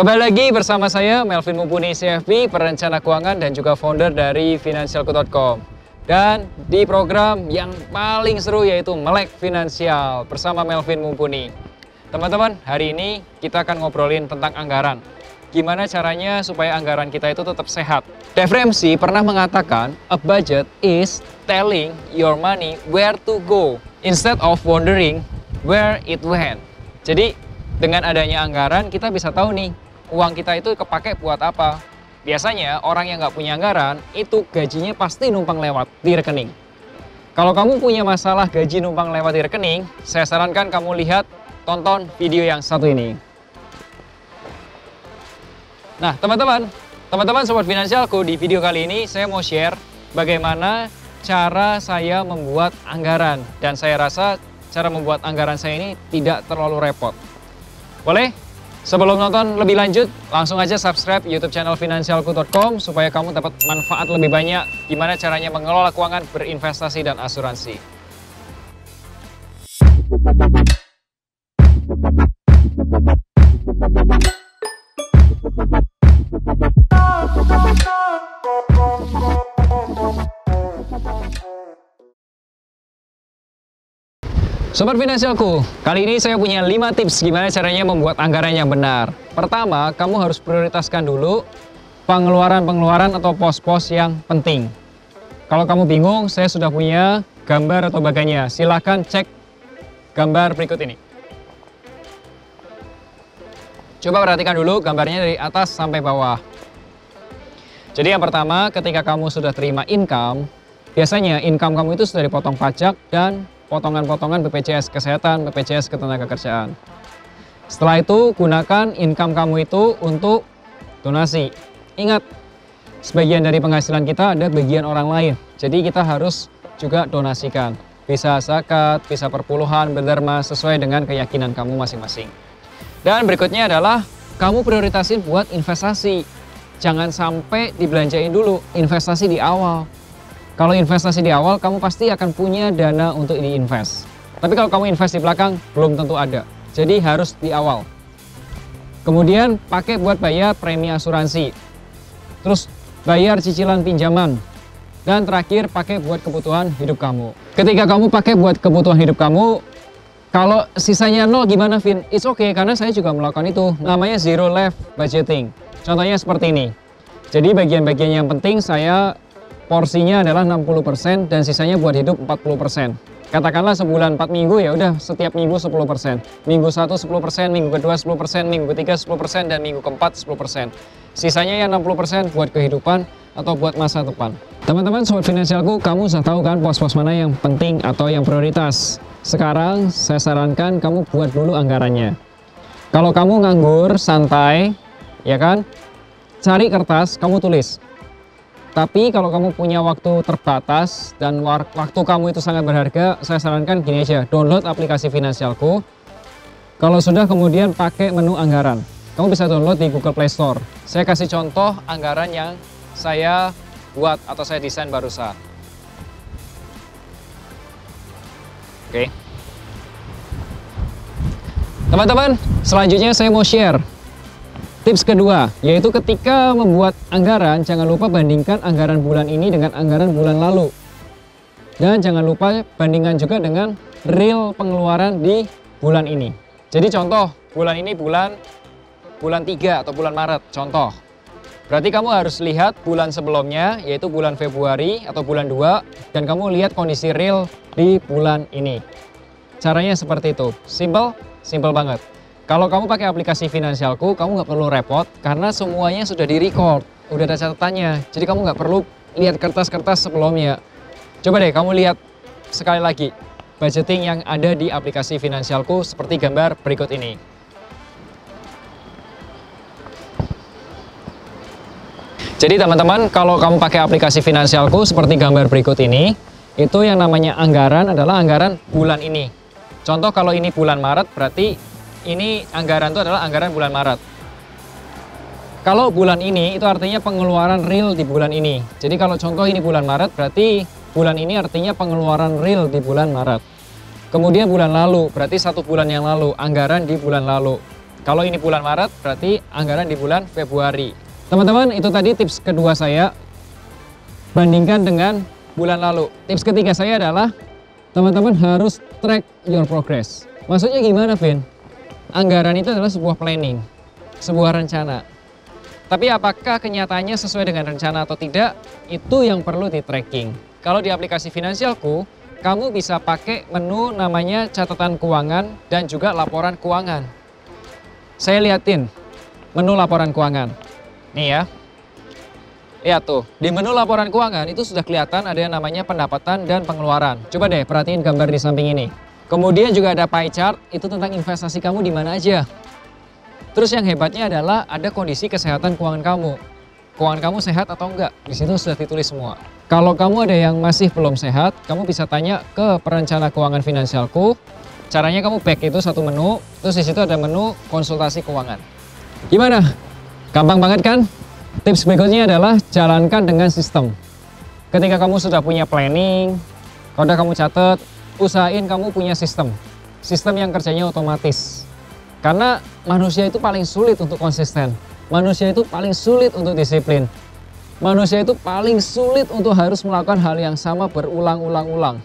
Kembali lagi bersama saya Melvin Mumpuni CFP, perencana keuangan dan juga founder dari financialku.com. Dan di program yang paling seru yaitu Melek Finansial bersama Melvin Mumpuni. Teman-teman, hari ini kita akan ngobrolin tentang anggaran. Gimana caranya supaya anggaran kita itu tetap sehat. Dave Ramsey pernah mengatakan, a budget is telling your money where to go instead of wondering where it went. Jadi, dengan adanya anggaran kita bisa tahu nih uang kita itu kepake buat apa. Biasanya orang yang nggak punya anggaran itu gajinya pasti numpang lewat di rekening. Kalau kamu punya masalah gaji numpang lewat di rekening, saya sarankan kamu lihat, tonton video yang satu ini. Nah, teman-teman, teman-teman sobat finansialku di video kali ini saya mau share bagaimana cara saya membuat anggaran dan saya rasa cara membuat anggaran saya ini tidak terlalu repot. Boleh? Sebelum nonton lebih lanjut, langsung aja subscribe YouTube channel finansialku.com supaya kamu dapat manfaat lebih banyak gimana caranya mengelola keuangan, berinvestasi, dan asuransi. Sobat Finansialku, kali ini saya punya 5 tips gimana caranya membuat anggaran yang benar. Pertama, kamu harus prioritaskan dulu pengeluaran-pengeluaran atau pos-pos yang penting. Kalau kamu bingung, saya sudah punya gambar atau bagannya. Silahkan cek gambar berikut ini. Coba perhatikan dulu gambarnya dari atas sampai bawah. Jadi yang pertama, ketika kamu sudah terima income, biasanya income kamu itu sudah dipotong pajak dan potongan-potongan BPJS Kesehatan, BPJS Ketenagakerjaan. Setelah itu, gunakan income kamu itu untuk donasi. Ingat, sebagian dari penghasilan kita ada bagian orang lain. Jadi kita harus juga donasikan. Bisa zakat, bisa perpuluhan, berderma sesuai dengan keyakinan kamu masing-masing. Dan berikutnya adalah kamu prioritasin buat investasi. Jangan sampai dibelanjain dulu, investasi di awal. Kalau investasi di awal, kamu pasti akan punya dana untuk diinvest. Tapi kalau kamu invest di belakang, belum tentu ada. Jadi harus di awal. Kemudian pakai buat bayar premi asuransi. Terus bayar cicilan pinjaman. Dan terakhir pakai buat kebutuhan hidup kamu. Ketika kamu pakai buat kebutuhan hidup kamu, kalau sisanya nol gimana Vin? It's okay karena saya juga melakukan itu. Namanya zero left budgeting. Contohnya seperti ini. Jadi bagian-bagian yang penting saya porsinya adalah 60% dan sisanya buat hidup 40%. Katakanlah sebulan 4 minggu ya udah setiap minggu 10%. Minggu 1 10%, minggu kedua 10%, minggu ketiga 10% dan minggu keempat 10%. Sisanya ya 60% buat kehidupan atau buat masa depan. Teman-teman sobat finansialku, kamu sudah tahu kan pos-pos mana yang penting atau yang prioritas. Sekarang saya sarankan kamu buat dulu anggarannya. Kalau kamu nganggur, santai, ya kan? Cari kertas, kamu tulis tapi kalau kamu punya waktu terbatas dan waktu kamu itu sangat berharga, saya sarankan gini aja, download aplikasi Finansialku. Kalau sudah kemudian pakai menu anggaran. Kamu bisa download di Google Play Store. Saya kasih contoh anggaran yang saya buat atau saya desain barusan. Oke. Teman-teman, selanjutnya saya mau share Tips kedua, yaitu ketika membuat anggaran, jangan lupa bandingkan anggaran bulan ini dengan anggaran bulan lalu. Dan jangan lupa bandingkan juga dengan real pengeluaran di bulan ini. Jadi contoh, bulan ini bulan bulan 3 atau bulan Maret, contoh. Berarti kamu harus lihat bulan sebelumnya, yaitu bulan Februari atau bulan 2, dan kamu lihat kondisi real di bulan ini. Caranya seperti itu. Simple? Simple banget. Kalau kamu pakai aplikasi Finansialku, kamu nggak perlu repot karena semuanya sudah di-record, udah ada catatannya. Jadi kamu nggak perlu lihat kertas-kertas sebelumnya. Coba deh kamu lihat sekali lagi budgeting yang ada di aplikasi Finansialku seperti gambar berikut ini. Jadi teman-teman, kalau kamu pakai aplikasi Finansialku seperti gambar berikut ini, itu yang namanya anggaran adalah anggaran bulan ini. Contoh kalau ini bulan Maret, berarti ini anggaran itu adalah anggaran bulan Maret. Kalau bulan ini itu artinya pengeluaran real di bulan ini. Jadi kalau contoh ini bulan Maret berarti bulan ini artinya pengeluaran real di bulan Maret. Kemudian bulan lalu berarti satu bulan yang lalu anggaran di bulan lalu. Kalau ini bulan Maret, berarti anggaran di bulan Februari. Teman-teman, itu tadi tips kedua saya. Bandingkan dengan bulan lalu. Tips ketiga saya adalah, teman-teman harus track your progress. Maksudnya gimana, Vin? Anggaran itu adalah sebuah planning, sebuah rencana. Tapi apakah kenyataannya sesuai dengan rencana atau tidak, itu yang perlu di tracking. Kalau di aplikasi Finansialku, kamu bisa pakai menu namanya catatan keuangan dan juga laporan keuangan. Saya liatin menu laporan keuangan. Nih ya. Lihat tuh, di menu laporan keuangan itu sudah kelihatan ada yang namanya pendapatan dan pengeluaran. Coba deh perhatiin gambar di samping ini. Kemudian juga ada pie chart, itu tentang investasi kamu di mana aja. Terus yang hebatnya adalah ada kondisi kesehatan keuangan kamu. Keuangan kamu sehat atau enggak? Di situ sudah ditulis semua. Kalau kamu ada yang masih belum sehat, kamu bisa tanya ke perencana keuangan finansialku. Caranya kamu back itu satu menu, terus di situ ada menu konsultasi keuangan. Gimana? Gampang banget kan? Tips berikutnya adalah jalankan dengan sistem. Ketika kamu sudah punya planning, kalau udah kamu catat, usahain kamu punya sistem. Sistem yang kerjanya otomatis. Karena manusia itu paling sulit untuk konsisten. Manusia itu paling sulit untuk disiplin. Manusia itu paling sulit untuk harus melakukan hal yang sama berulang-ulang-ulang.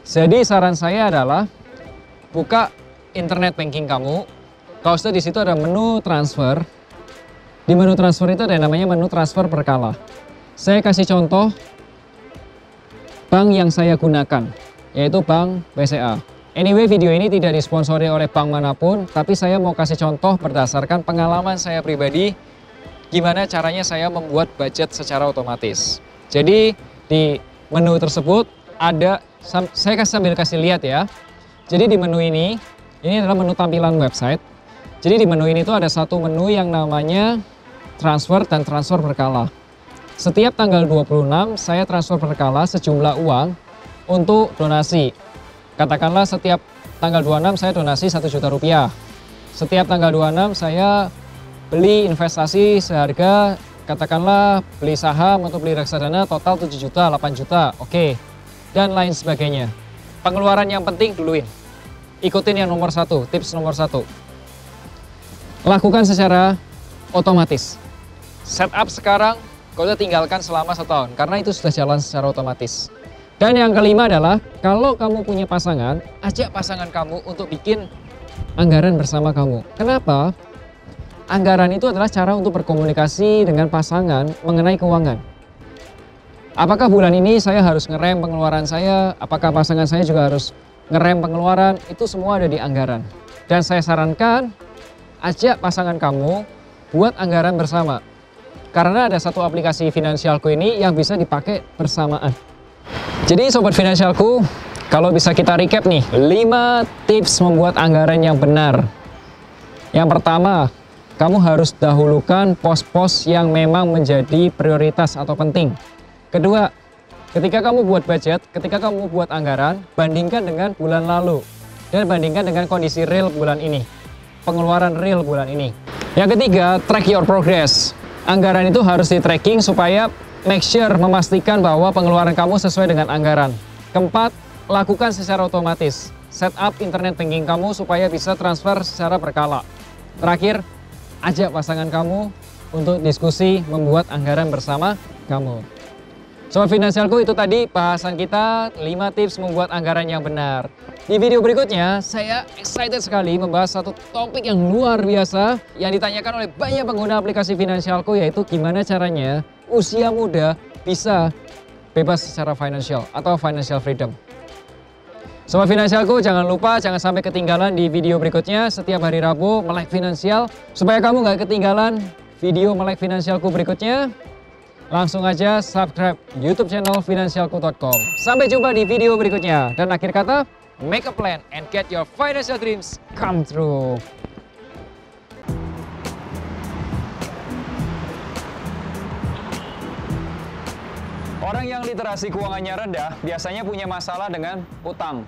Jadi saran saya adalah buka internet banking kamu. Kalau sudah di situ ada menu transfer. Di menu transfer itu ada yang namanya menu transfer berkala. Saya kasih contoh bank yang saya gunakan yaitu Bank BCA. Anyway, video ini tidak disponsori oleh bank mana pun, tapi saya mau kasih contoh berdasarkan pengalaman saya pribadi gimana caranya saya membuat budget secara otomatis. Jadi di menu tersebut ada, saya kasih sambil kasih lihat ya. Jadi di menu ini, ini adalah menu tampilan website. Jadi di menu ini tuh ada satu menu yang namanya transfer dan transfer berkala. Setiap tanggal 26 saya transfer berkala sejumlah uang untuk donasi. Katakanlah setiap tanggal 26 saya donasi 1 juta rupiah. Setiap tanggal 26 saya beli investasi seharga katakanlah beli saham atau beli reksadana total 7 juta, 8 juta, oke. Dan lain sebagainya. Pengeluaran yang penting duluin. Ikutin yang nomor satu, tips nomor satu. Lakukan secara otomatis. Setup sekarang, kau tinggalkan selama setahun, karena itu sudah jalan secara otomatis. Dan yang kelima adalah kalau kamu punya pasangan, ajak pasangan kamu untuk bikin anggaran bersama kamu. Kenapa? Anggaran itu adalah cara untuk berkomunikasi dengan pasangan mengenai keuangan. Apakah bulan ini saya harus ngerem pengeluaran saya? Apakah pasangan saya juga harus ngerem pengeluaran? Itu semua ada di anggaran. Dan saya sarankan ajak pasangan kamu buat anggaran bersama. Karena ada satu aplikasi finansialku ini yang bisa dipakai bersamaan. Jadi sobat finansialku, kalau bisa kita recap nih, 5 tips membuat anggaran yang benar. Yang pertama, kamu harus dahulukan pos-pos yang memang menjadi prioritas atau penting. Kedua, ketika kamu buat budget, ketika kamu buat anggaran, bandingkan dengan bulan lalu dan bandingkan dengan kondisi real bulan ini. Pengeluaran real bulan ini. Yang ketiga, track your progress. Anggaran itu harus di tracking supaya make sure memastikan bahwa pengeluaran kamu sesuai dengan anggaran. Keempat, lakukan secara otomatis. Set up internet banking kamu supaya bisa transfer secara berkala. Terakhir, ajak pasangan kamu untuk diskusi membuat anggaran bersama kamu. Sobat Finansialku itu tadi bahasan kita 5 tips membuat anggaran yang benar. Di video berikutnya saya excited sekali membahas satu topik yang luar biasa yang ditanyakan oleh banyak pengguna aplikasi Finansialku yaitu gimana caranya usia muda bisa bebas secara financial atau financial freedom. Sobat Finansialku jangan lupa jangan sampai ketinggalan di video berikutnya setiap hari Rabu melek finansial supaya kamu nggak ketinggalan video melek finansialku berikutnya langsung aja subscribe YouTube channel finansialku.com. Sampai jumpa di video berikutnya. Dan akhir kata, make a plan and get your financial dreams come true. Orang yang literasi keuangannya rendah biasanya punya masalah dengan utang.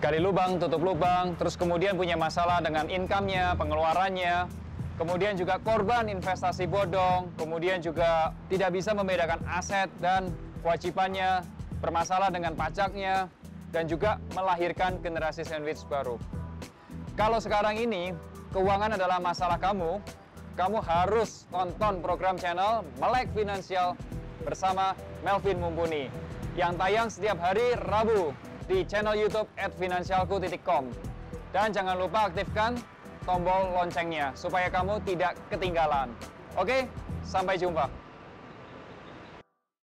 Gali lubang, tutup lubang, terus kemudian punya masalah dengan income-nya, pengeluarannya, kemudian juga korban investasi bodong, kemudian juga tidak bisa membedakan aset dan kewajibannya, bermasalah dengan pajaknya, dan juga melahirkan generasi sandwich baru. Kalau sekarang ini keuangan adalah masalah kamu, kamu harus tonton program channel Melek Finansial bersama Melvin Mumpuni yang tayang setiap hari Rabu di channel YouTube @finansialku.com. Dan jangan lupa aktifkan tombol loncengnya supaya kamu tidak ketinggalan. Oke, sampai jumpa.